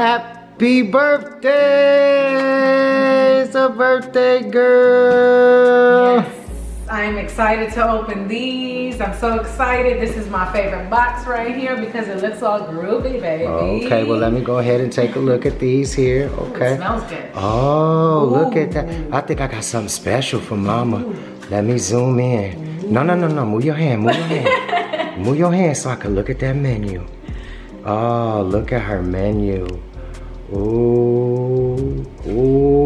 Happy birthday! It's a birthday girl. Yes. I'm excited to open these. I'm so excited. This is my favorite box right here because it looks all groovy, baby. Okay, well let me go ahead and take a look at these here. Okay. Ooh, it smells good. Oh, look at that. I think I got something special for mama. Let me zoom in. No, no, no, no. Move your hand. Move your hand. move your hand so I can look at that menu. Oh, look at her menu. Ooh. Ooh.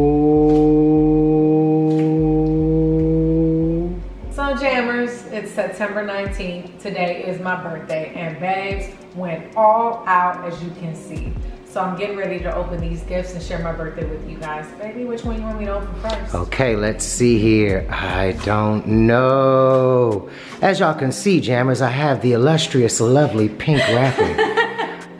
So Jammers, it's September 19th. Today is my birthday and babes went all out as you can see. So I'm getting ready to open these gifts and share my birthday with you guys. Baby, which one you want me to open first? Okay, let's see here. I don't know. As y'all can see, Jammers, I have the illustrious, lovely pink wrapping.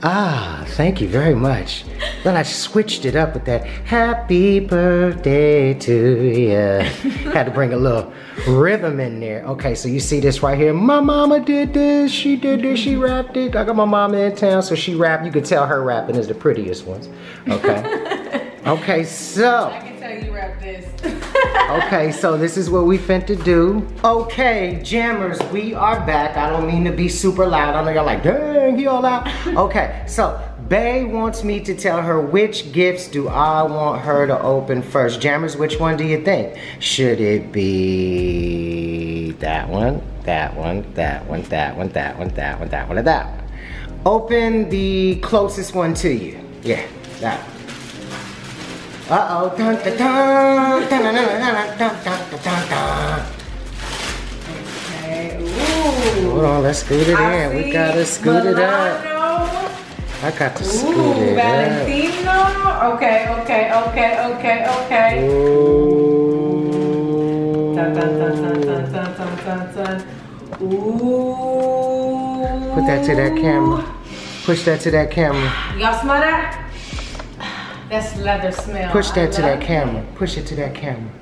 ah, thank you very much. Then I switched it up with that happy birthday to you. Had to bring a little rhythm in there. Okay, so you see this right here. My mama did this, she did this, she rapped it. I got my mama in town, so she rapped. You could tell her rapping is the prettiest ones. Okay. okay, so. I can tell you rap this. Okay, so this is what we finna do. Okay, jammers, we are back. I don't mean to be super loud. I know y'all like, dang, he all loud. Okay, so Bay wants me to tell her which gifts do I want her to open first. Jammers, which one do you think? Should it be that one, that one, that one, that one, that one, that one, that one, or that one? Open the closest one to you. Yeah, that one. Uh-oh. Dun, dun, dun, dun, dun, dun, dun, dun, dun, dun, dun. Okay, ooh. Hold on, let's scoot it I in. We gotta scoot it up. I got to scoot Ooh, it up. Valentino. Okay, okay, okay, okay, okay. Ooh. Dun, dun, dun, dun, dun, dun, dun, dun, dun. Ooh. Put that to that camera. Push that to that camera. Y'all smell that? That's leather smell. Push I that to that camera. Push it to that camera.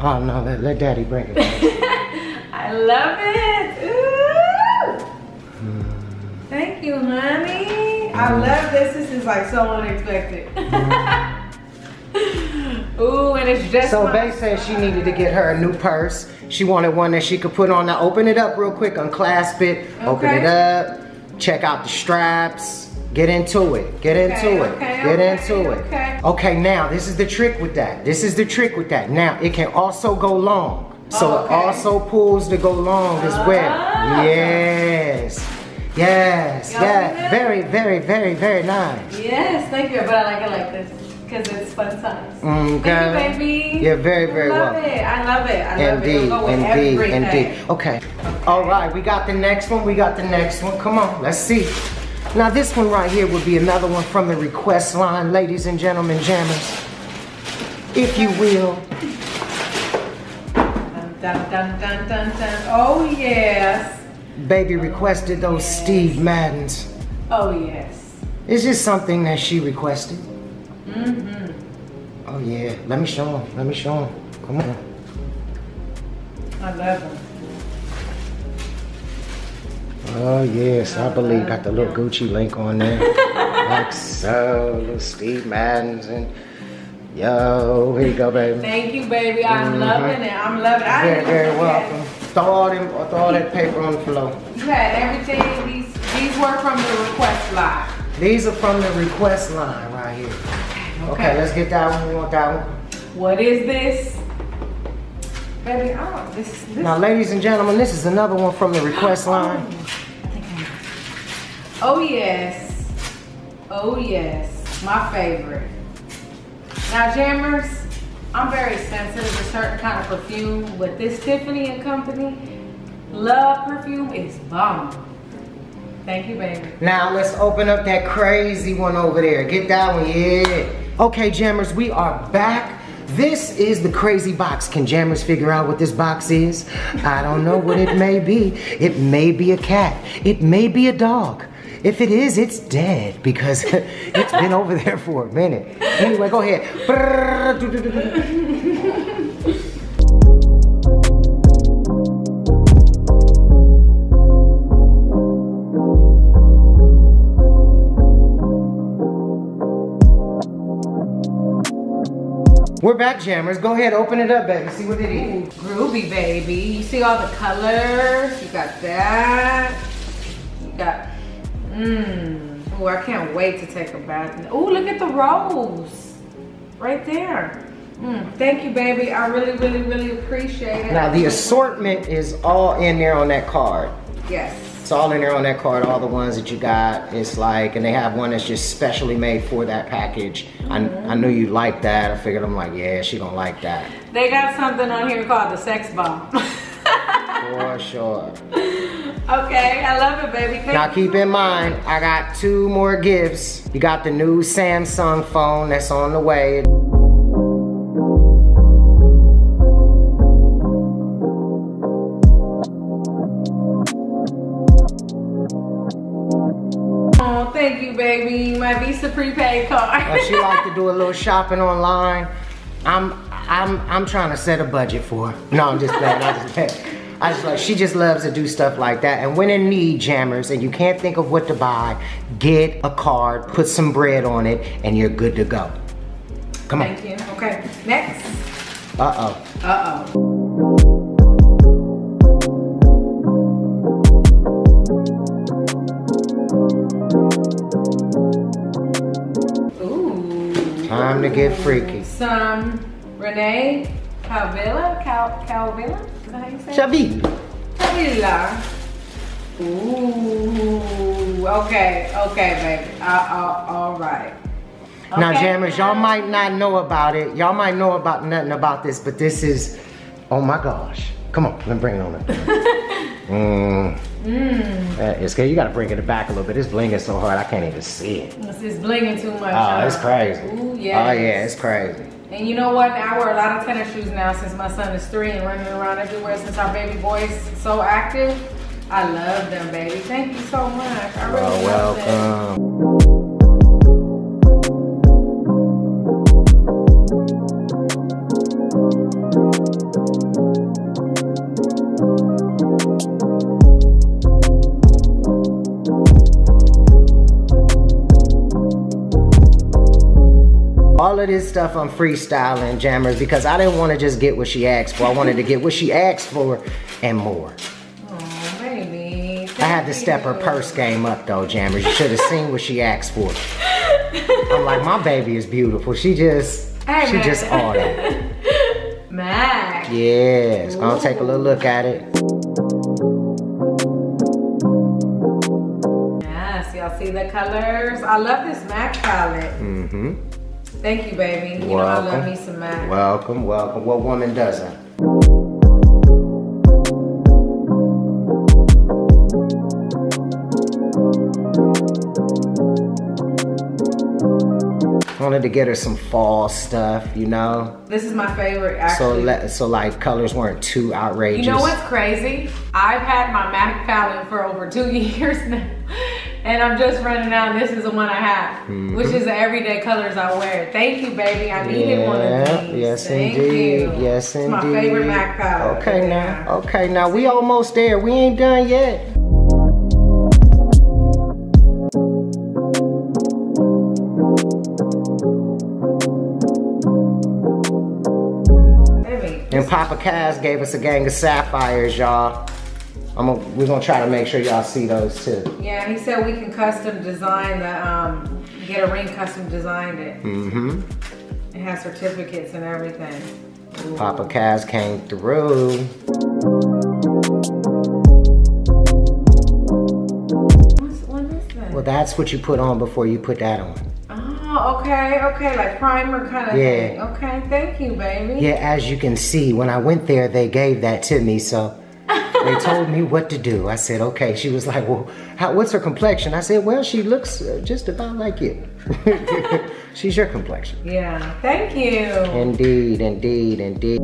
Oh no, let, let daddy bring it. I love it. Ooh. Thank you, honey. I mm. love this. This is like so unexpected. Mm. Ooh, and it's just So Bay said she needed to get her a new purse. She wanted one that she could put on. Now open it up real quick, unclasp it, open it up, check out the straps, get into it, get into Okay, it, okay, get okay, into it. okay. Okay, now this is the trick with that. This is the trick with that. Now it can also go long. So Oh, it also pulls to go long as well. Ah. Yes. Yes, Y'all yeah, see that? very, very, very, very nice. Yes, thank you. But I like it like this because it's fun times. Okay. Thank you, baby. You're very, very I love welcome. it. I love it. I love it. Indeed, go with indeed, everything. indeed. Okay. All right, we got the next one. We got the next one. Come on, let's see. Now this one right here would be another one from the request line, ladies and gentlemen, jammers. If you will. Dun, dun, dun, dun, dun, dun. Oh, yes. Baby requested those Steve Maddens. Oh, yes. Is this something that she requested? Mm-hmm. Oh yeah, let me show him. Let me show him. Come on. I love them. Oh yes, I believe got the little Gucci link on there. like so, little Steve Maddens and yo, here you go, baby. Thank you, baby. I'm Mhm. loving it. I'm loving it. I Very, very you welcome. Throw all them, throw all that paper on the floor. You had everything. These these were from the request line. These are from the request line right here. Okay, let's get that one. We want that one. What is this? Baby, oh, this, this Now, ladies and gentlemen, this is another one from the request line. Oh yes. Oh yes. My favorite. Now jammers, I'm very sensitive to certain kind of perfume, but this Tiffany and Company love perfume is bomb. Thank you, baby. Now let's open up that crazy one over there. Get that one, yeah. Okay, jammers, we are back. This is the crazy box. Can jammers figure out what this box is? I don't know what it may be. It may be a cat. It may be a dog. If it is, it's dead because it's been over there for a minute. Anyway, go ahead. We're back, Jammers. Go ahead, open it up, baby. See what it is. Ooh, groovy, baby. You see all the colors? You got that. You got mmm. Oh, I can't wait to take a bath. Oh, look at the rose. Right there. Mm, thank you, baby. I really, really, really appreciate it. Now, the assortment is all in there on that card. Yes. It's all in there on that card, all the ones that you got. It's like, and they have one that's just specially made for that package. I, I knew you liked that. I figured I'm like, yeah, she gonna like that. They got something on here called the sex bomb. For sure. Okay, I love it, baby. Thank Now keep in mind, I got two more gifts. You got the new Samsung phone that's on the way. Oh, thank you, baby. My Visa prepaid card. Uh, she like to do a little shopping online. I'm I'm I'm trying to set a budget for her. No, I'm just playing. I just playing. I just like she just loves to do stuff like that. And when in need, jammers, and you can't think of what to buy, get a card, put some bread on it, and you're good to go. Come on. Thank you. Okay, next. Uh oh. Uh-oh. Ooh. Time to get freaky. Some Renee Calvilla. Cal Calvilla? Is that how you say it? Shavil. Calvilla. Ooh. Okay. Okay, baby. Uh, uh, all right. Now, Okay. jammers, y'all might not know about it. Y'all might know about nothing about this, but this is, oh my gosh. Come on, let me bring it on. Mmm. Mmm. That is good. You gotta bring it back a little bit. It's blinging so hard, I can't even see it. It's is blinging too much. Oh, huh? it's crazy. Ooh, yeah. Oh, yeah, it's crazy. And you know what? I wear a lot of tennis shoes now since my son is three and running around everywhere since our baby boy is so active. I love them, baby. Thank you so much. I really Well, love them. This stuff I'm freestyling, jammers, because I didn't want to just get what she asked for. I wanted to get what she asked for and more. Oh, baby. I had to Thank step her purse game up though, Jammers. You should have seen what she asked for. I'm like, my baby is beautiful. She just, Hey, she man. just all that. Mac. Yes, gonna take a little look at it. Yes, y'all see the colors? I love this Mac palette. Mm-hmm. Thank you, baby. You know I love me some Mac. Welcome, welcome. What woman doesn't? Wanted to get her some fall stuff, you know. This is my favorite, So actually. let so like colors weren't too outrageous. You know what's crazy? I've had my MAC palette for over two years now. And I'm just running out, this is the one I have, Mm-hmm. which is the everyday colors I wear. Thank you, baby. I needed one of these. Yes, Thank indeed. you. Yes, it's indeed. my favorite MAC palette. Okay, Yeah. now. Okay, now. We almost there. We ain't done yet. And Papa Kaz gave us a gang of sapphires, y'all. I'm gonna, we're gonna try to make sure y'all see those too. Yeah, he said we can custom design the, um, get a ring custom designed it. Mm-hmm. It has certificates and everything. Ooh. Papa Kaz came through. Well, that's what you put on before you put that on. Oh, okay, okay, like primer kind of Yeah. thing. Okay, thank you, baby. Yeah, as you can see, when I went there, they gave that to me, so they told me what to do. I said, okay. She was like, well, how, what's her complexion? I said, well, she looks uh, just about like you. She's your complexion. Yeah, thank you. Indeed, indeed, indeed.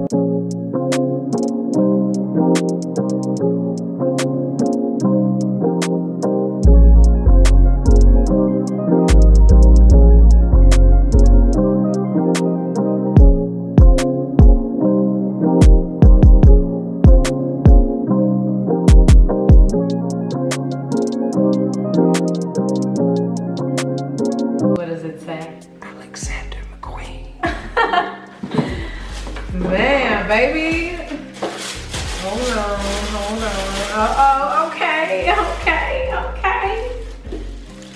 Alexander McQueen. Man, baby. Hold on, hold on. Uh oh, okay, okay, okay.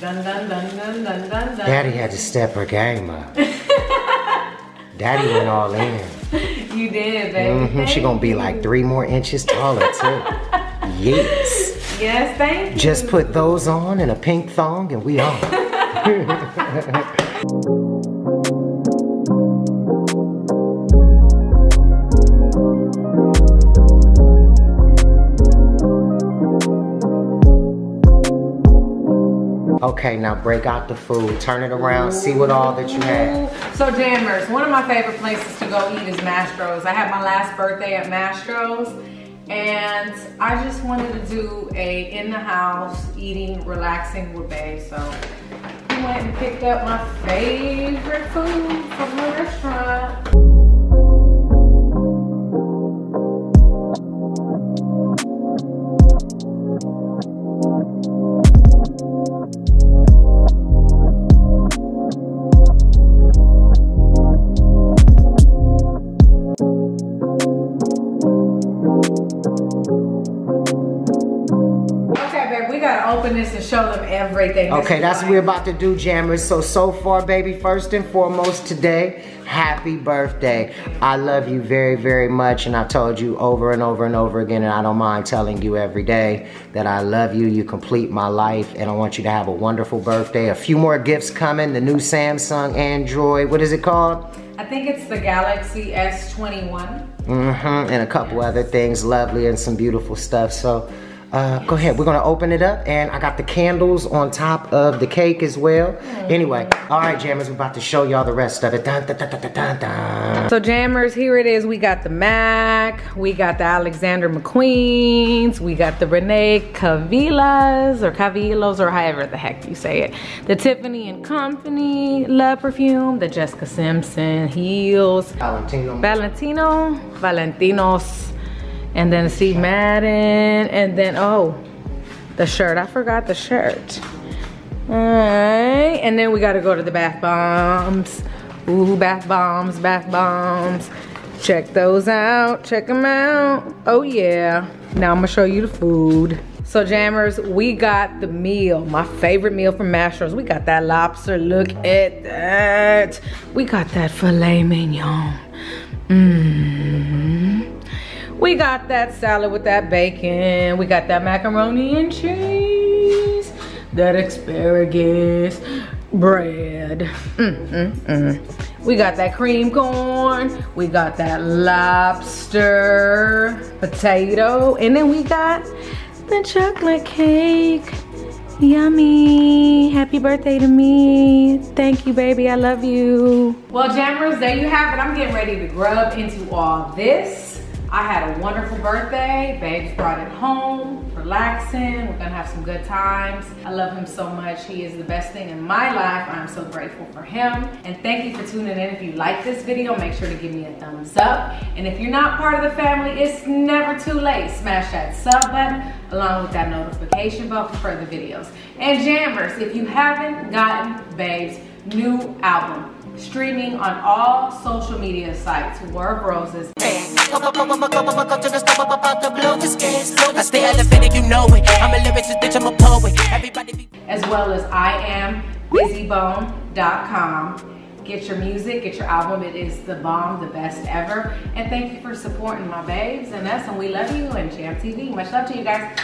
Dun dun dun dun dun dun dun. Daddy had to step her game up. Daddy went all in. You did, baby. hmm She gonna be like three more inches taller too. Yes. Yes, thank you. Just put those on and a pink thong and we on. Okay, now break out the food. Turn it around. See what all that you have. So Jammers, one of my favorite places to go eat is Mastro's. I had my last birthday at Mastro's and I just wanted to do a in the house eating, relaxing with Bae. So went and picked up my favorite food from the restaurant. Gotta open this and show them everything. This Okay, that's what we're about to do, Jammers. So, so far, baby, first and foremost today, happy birthday. I love you very, very much. And I've told you over and over and over again, and I don't mind telling you every day that I love you. You complete my life, and I want you to have a wonderful birthday. A few more gifts coming. The new Samsung Android, what is it called? I think it's the Galaxy S21. Mm-hmm, and a couple other things, lovely and some beautiful stuff. So, uh, go ahead. We're gonna open it up, and I got the candles on top of the cake as well. Anyway, all right, Jammers, we're about to show y'all the rest of it. Dun, dun, dun, dun, dun, dun, dun. So Jammers, here it is. We got the Mac, we got the Alexander McQueen's, we got the Renee Cavillas or Cavillos or however the heck you say it. The Tiffany and Company Love Perfume, the Jessica Simpson Heels, Valentino. Valentino, Valentinos, and then Steve Madden, and then oh, the shirt. I forgot the shirt. Alright, and then we gotta go to the bath bombs. Ooh, bath bombs, bath bombs. Check those out, check them out. Oh yeah. Now I'm gonna show you the food. So jammers, we got the meal, my favorite meal from Mastro's. We got that lobster, look at that. We got that filet mignon. Mmm. Got that salad with that bacon. We got that macaroni and cheese. That asparagus bread. Mm, mm, mm. We got that cream corn. We got that lobster potato. And then we got the chocolate cake. Yummy. Happy birthday to me. Thank you, baby. I love you. Well, Jammers, there you have it. I'm getting ready to grub into all this. I had a wonderful birthday. Babes brought it home, relaxing. We're gonna have some good times. I love him so much. He is the best thing in my life. I'm so grateful for him. And thank you for tuning in. If you like this video, make sure to give me a thumbs up. And if you're not part of the family, it's never too late. Smash that sub button along with that notification bell for further videos. And Jammers, if you haven't gotten Babe's new album, streaming on all social media sites, War of Roses, I stay elevated, you know it. I'm a lyricist, bitch, I'm a poet. Everybody be as well as I am bizzybone.com. Get your music, get your album. It is the bomb, the best ever. And thank you for supporting my babes and us. And we love you and Jam TV. Much love to you guys.